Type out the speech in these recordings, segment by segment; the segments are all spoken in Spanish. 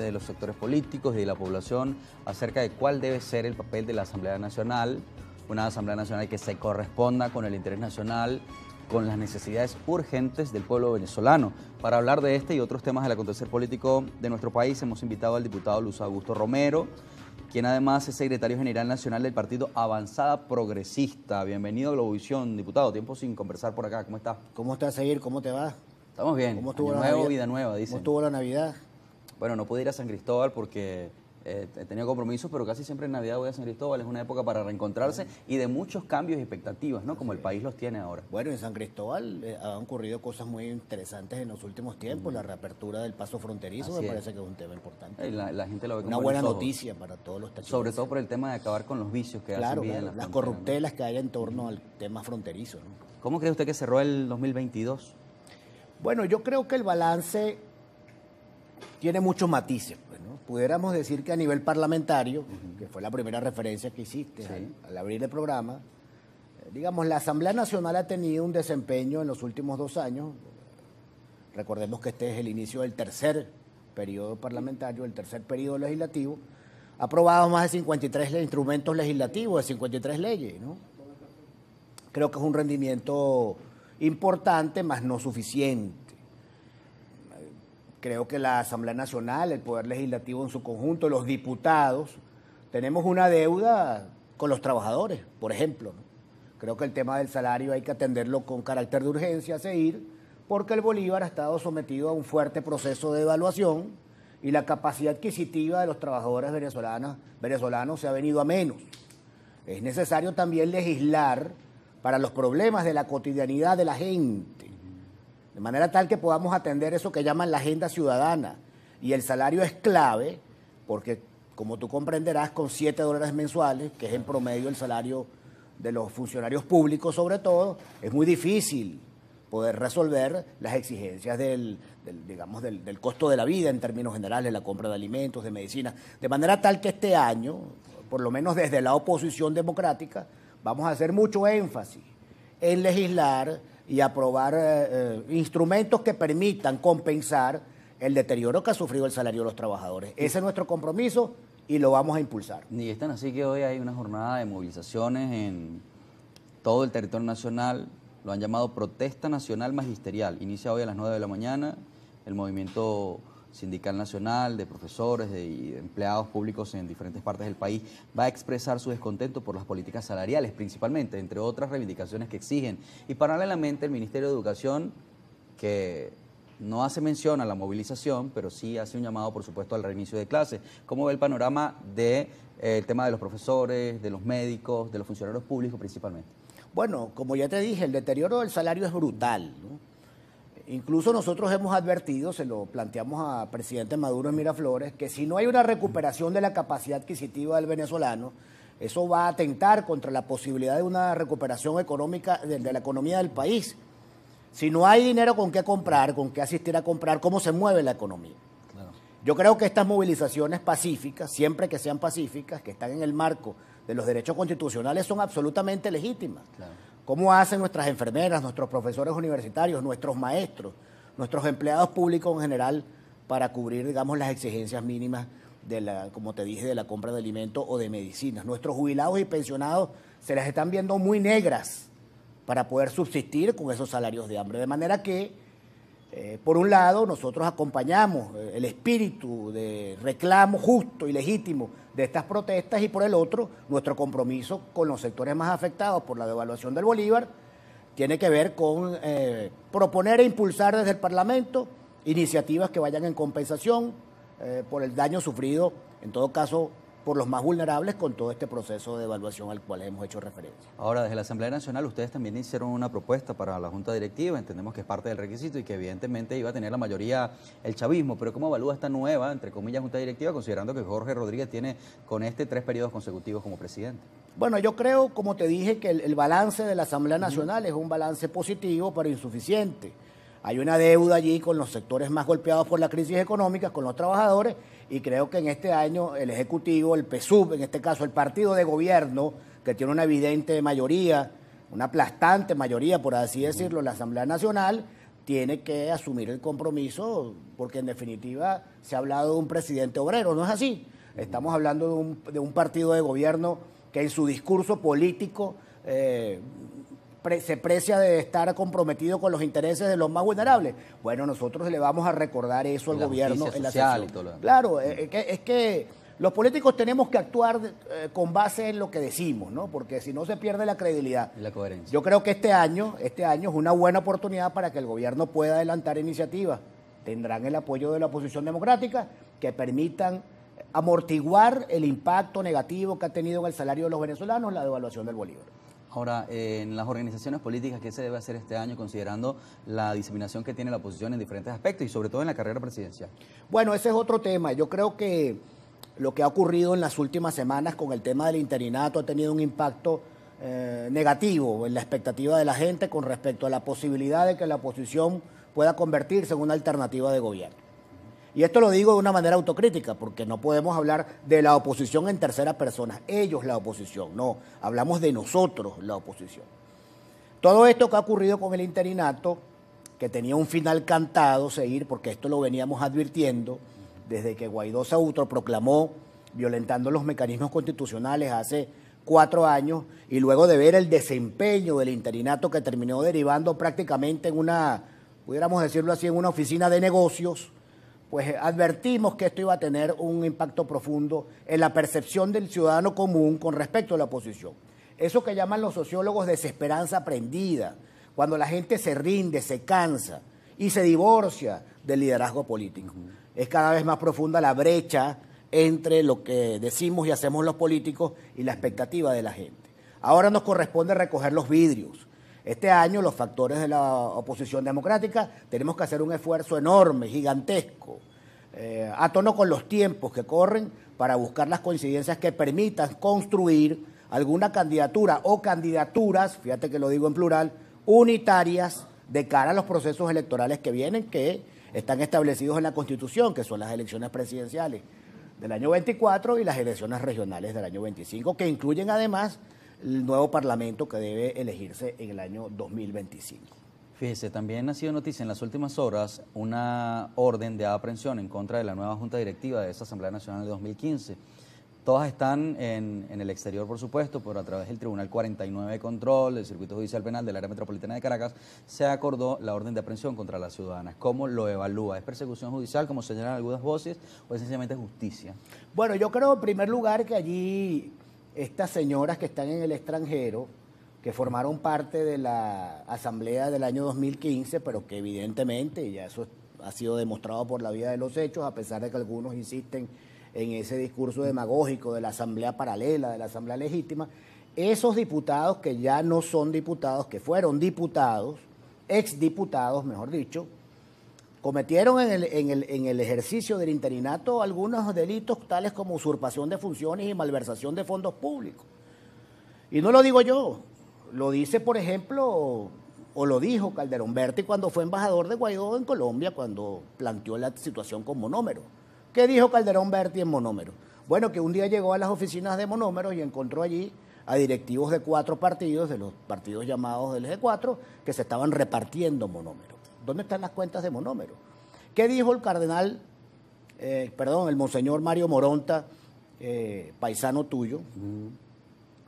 de los sectores políticos y de la población acerca de cuál debe ser el papel de la Asamblea Nacional, una Asamblea Nacional que se corresponda con el interés nacional, con las necesidades urgentes del pueblo venezolano. Para hablar de este y otros temas del acontecer político de nuestro país, hemos invitado al diputado Luz Augusto Romero, quien además es secretario general nacional del partido Avanzada Progresista. Bienvenido a Globovisión, diputado. Tiempo sin conversar por acá. ¿Cómo está? ¿Cómo estás, Seguir? ¿Cómo te va? Estamos bien. ¿Cómo estuvo Año la nuevo, Navidad? vida nueva, dice. ¿Cómo estuvo la Navidad? Bueno, no pude ir a San Cristóbal porque eh, he tenido compromisos, pero casi siempre en Navidad voy a San Cristóbal. Es una época para reencontrarse y de muchos cambios y expectativas, ¿no? Como el país los tiene ahora. Bueno, en San Cristóbal eh, han ocurrido cosas muy interesantes en los últimos tiempos. La reapertura del paso fronterizo Así me es. parece que es un tema importante. Eh, La, la gente lo ve con Una buena noticia para todos los tachirenses. Sobre todo por el tema de acabar con los vicios que Claro, hacen vida en claro, la las corruptelas que hay en torno al tema fronterizo. ¿no? ¿Cómo cree usted que cerró el 2022? Bueno, yo creo que el balance tiene muchos matices. pues, ¿no? Pudiéramos decir que a nivel parlamentario, que fue la primera referencia que hiciste Sí. al, al abrir el programa, eh, digamos, la Asamblea Nacional ha tenido un desempeño en los últimos dos años. Recordemos que este es el inicio del tercer periodo parlamentario, el tercer periodo legislativo. Ha aprobado más de 53 le- instrumentos legislativos, de 53 leyes, ¿no? Creo que es un rendimiento importante, más no suficiente. Creo que la Asamblea Nacional, el Poder Legislativo en su conjunto, los diputados, tenemos una deuda con los trabajadores, por ejemplo. Creo que el tema del salario hay que atenderlo con carácter de urgencia seguir, porque el Bolívar ha estado sometido a un fuerte proceso de evaluación y la capacidad adquisitiva de los trabajadores venezolanos se ha venido a menos. Es necesario también legislar para los problemas de la cotidianidad de la gente, de manera tal que podamos atender eso que llaman la agenda ciudadana. Y el salario es clave, porque como tú comprenderás, con 7 dólares mensuales, que es en promedio el salario de los funcionarios públicos sobre todo, es muy difícil poder resolver las exigencias del, digamos, del, del costo de la vida en términos generales, la compra de alimentos, de medicina, de manera tal que este año, por lo menos desde la oposición democrática, vamos a hacer mucho énfasis en legislar y aprobar eh, eh, instrumentos que permitan compensar el deterioro que ha sufrido el salario de los trabajadores. Ese es nuestro compromiso y lo vamos a impulsar. Y es tan así que hoy hay una jornada de movilizaciones en todo el territorio nacional. Lo han llamado Protesta Nacional Magisterial. Inicia hoy a las 9 de la mañana el movimiento sindical nacional de profesores y de empleados públicos en diferentes partes del país va a expresar su descontento por las políticas salariales principalmente, entre otras reivindicaciones que exigen. Y paralelamente el Ministerio de Educación, que no hace mención a la movilización, pero sí hace un llamado, por supuesto, al reinicio de clases. ¿Cómo ve el panorama del tema de los profesores, de los médicos, de los funcionarios públicos principalmente? Bueno, como ya te dije, el deterioro del salario es brutal. Incluso nosotros hemos advertido, se lo planteamos a presidente Maduro en Miraflores, que si no hay una recuperación de la capacidad adquisitiva del venezolano, eso va a atentar contra la posibilidad de una recuperación económica de, de la economía del país. Si no hay dinero con qué comprar, con qué asistir a comprar, ¿cómo se mueve la economía? Claro. Yo creo que estas movilizaciones pacíficas, siempre que sean pacíficas, que están en el marco de los derechos constitucionales, son absolutamente legítimas. Claro. ¿Cómo hacen nuestras enfermeras, nuestros profesores universitarios, nuestros maestros, nuestros empleados públicos en general para cubrir, digamos, las exigencias mínimas de la, como te dije, de la compra de alimentos o de medicinas? Nuestros jubilados y pensionados se las están viendo muy negras para poder subsistir con esos salarios de hambre. De manera que, eh, por un lado, nosotros acompañamos eh, el espíritu de reclamo justo y legítimo de estas protestas y por el otro, nuestro compromiso con los sectores más afectados por la devaluación del Bolívar tiene que ver con eh, proponer e impulsar desde el Parlamento iniciativas que vayan en compensación por el daño sufrido, en todo caso, por los más vulnerables con todo este proceso de evaluación al cual hemos hecho referencia. Ahora, desde la Asamblea Nacional, ustedes también hicieron una propuesta para la Junta Directiva, entendemos que es parte del requisito y que evidentemente iba a tener la mayoría el chavismo, pero ¿cómo evalúa esta nueva, entre comillas, Junta Directiva, considerando que Jorge Rodríguez tiene con este tres periodos consecutivos como presidente? Bueno, yo creo, como te dije, que el, el balance de la Asamblea Nacional es un balance positivo, pero insuficiente. Hay una deuda allí con los sectores más golpeados por la crisis económica, con los trabajadores, y creo que en este año el Ejecutivo, el PSUV, en este caso el partido de gobierno, que tiene una evidente mayoría, una aplastante mayoría, por así decirlo, en la Asamblea Nacional, tiene que asumir el compromiso, porque en definitiva se ha hablado de un presidente obrero, ¿no es así? Estamos hablando de un, de un partido de gobierno que en su discurso político eh, se precia de estar comprometido con los intereses de los más vulnerables. Bueno, nosotros le vamos a recordar eso al gobierno en la sesión. Claro, eh, es que, es que los políticos tenemos que actuar eh, con base en lo que decimos, ¿no? Porque si no se pierde la credibilidad. Y la coherencia. Yo creo que este año, este año es una buena oportunidad para que el gobierno pueda adelantar iniciativas. Tendrán el apoyo de la oposición democrática que permitan amortiguar el impacto negativo que ha tenido en el salario de los venezolanos la devaluación del bolívar. Ahora, en las organizaciones políticas, ¿qué se debe hacer este año considerando la diseminación que tiene la oposición en diferentes aspectos y sobre todo en la carrera presidencial? Bueno, ese es otro tema. Yo creo que lo que ha ocurrido en las últimas semanas con el tema del interinato ha tenido un impacto eh, negativo en la expectativa de la gente con respecto a la posibilidad de que la oposición pueda convertirse en una alternativa de gobierno. Y esto lo digo de una manera autocrítica, porque no podemos hablar de la oposición en tercera persona, ellos la oposición, no, hablamos de nosotros la oposición. Todo esto que ha ocurrido con el interinato, que tenía un final cantado seguir, porque esto lo veníamos advirtiendo desde que Guaidó se autoproclamó violentando los mecanismos constitucionales hace cuatro años, y luego de ver el desempeño del interinato que terminó derivando prácticamente en una, pudiéramos decirlo así, en una oficina de negocios, pues advertimos que esto iba a tener un impacto profundo en la percepción del ciudadano común con respecto a la oposición. Eso que llaman los sociólogos desesperanza aprendida, cuando la gente se rinde, se cansa y se divorcia del liderazgo político. Es cada vez más profunda la brecha entre lo que decimos y hacemos los políticos y la expectativa de la gente. Ahora nos corresponde recoger los vidrios. Este año los factores de la oposición democrática tenemos que hacer un esfuerzo enorme, gigantesco, eh, a tono con los tiempos que corren para buscar las coincidencias que permitan construir alguna candidatura o candidaturas, fíjate que lo digo en plural, unitarias de cara a los procesos electorales que vienen, que están establecidos en la Constitución, que son las elecciones presidenciales del año 24 y las elecciones regionales del año 25, que incluyen además el nuevo Parlamento que debe elegirse en el año 2025. Fíjese, también ha sido noticia en las últimas horas una orden de aprehensión en contra de la nueva Junta Directiva de esta Asamblea Nacional de 2015. Todas están en, el exterior, por supuesto, pero a través del Tribunal 49 de Control del Circuito Judicial Penal del Área Metropolitana de Caracas se acordó la orden de aprehensión contra las ciudadanas. ¿Cómo lo evalúa? ¿Es persecución judicial, como señalan algunas voces, o es sencillamente justicia? Bueno, yo creo en primer lugar que allí estas señoras que están en el extranjero, que formaron parte de la asamblea del año 2015, pero que evidentemente, ya eso ha sido demostrado por la vida de los hechos, a pesar de que algunos insisten en ese discurso demagógico de la asamblea paralela, de la asamblea legítima, esos diputados que ya no son diputados, que fueron diputados, exdiputados, mejor dicho, cometieron en el, ejercicio del interinato algunos delitos tales como usurpación de funciones y malversación de fondos públicos. Y no lo digo yo, lo dice, por ejemplo, o lo dijo Calderón Berti cuando fue embajador de Guaidó en Colombia, cuando planteó la situación con monómero. ¿Qué dijo Calderón Berti en monómero? Bueno, que un día llegó a las oficinas de monómero y encontró allí a directivos de cuatro partidos, de los partidos llamados del G4, que se estaban repartiendo monómero. ¿Dónde están las cuentas de monómero? ¿Qué dijo el cardenal, eh, perdón, el monseñor Mario Moronta, eh, paisano tuyo,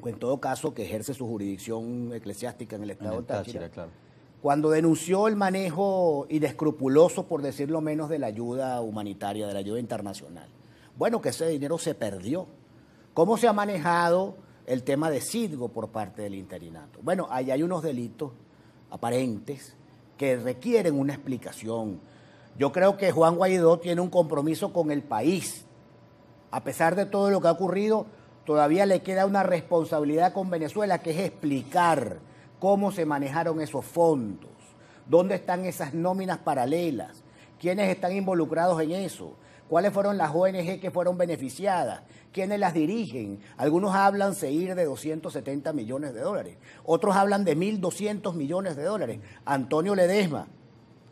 o en todo caso que ejerce su jurisdicción eclesiástica en el estado de Táchira, cuando denunció el manejo inescrupuloso, por decirlo menos, de la ayuda humanitaria, de la ayuda internacional? Bueno, que ese dinero se perdió. ¿Cómo se ha manejado el tema de Sidgo por parte del interinato? Bueno, ahí hay unos delitos aparentes que requieren una explicación. Yo creo que Juan Guaidó tiene un compromiso con el país. A pesar de todo lo que ha ocurrido, todavía le queda una responsabilidad con Venezuela, que es explicar cómo se manejaron esos fondos, dónde están esas nóminas paralelas, quiénes están involucrados en eso, cuáles fueron las ONG que fueron beneficiadas, quiénes las dirigen. Algunos hablan seguir de 270 millones de dólares, otros hablan de 1.200 millones de dólares. Antonio Ledesma,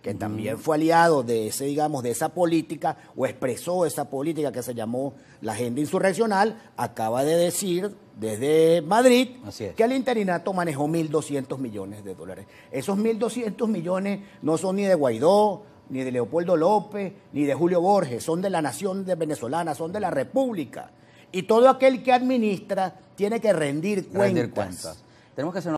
que también fue aliado de ese, digamos, de esa política o expresó esa política que se llamó la agenda insurreccional, acaba de decir desde Madrid que el interinato manejó 1.200 millones de dólares. Esos 1.200 millones no son ni de Guaidó, ni de Leopoldo López, ni de Julio Borges, son de la nación de venezolana, son de la República. Y todo aquel que administra tiene que rendir cuentas. Tenemos que hacer